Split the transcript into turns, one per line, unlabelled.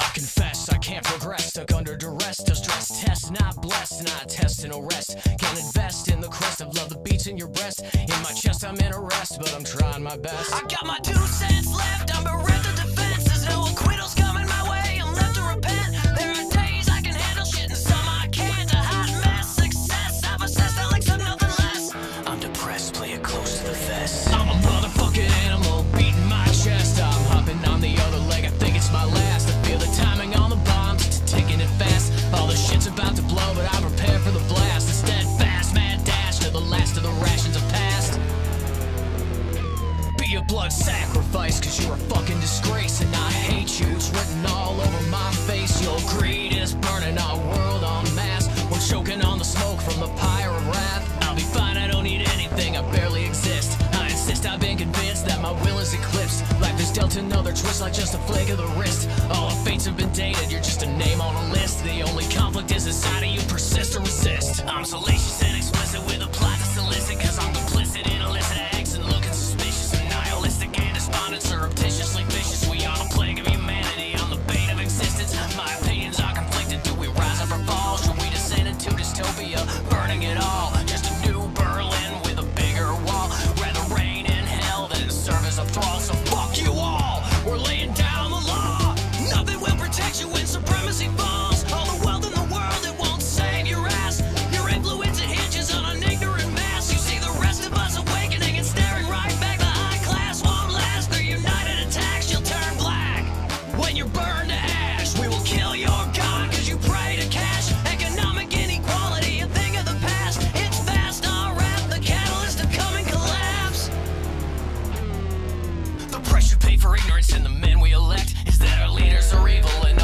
I confess I can't progress, stuck under duress. Does stress test, not blessed, not test and arrest. Can't invest in the crest of love that beats in your breast. In my chest, I'm in arrest, but I'm trying my best. I got my two cents left, I'm blood sacrifice, cause you're a fucking disgrace. And I hate you, it's written all over my face. Your greed is burning our world en masse. We're choking on the smoke from the pyre of wrath. I'll be fine, I don't need anything, I barely exist. I insist, I've been convinced that my will is eclipsed. Life is dealt another twist like just a flick of the wrist. All the fates have been dated, you're just a name on a list. The only conflict is inside awesome. for ignorance in the men we elect is that our leaders are evil and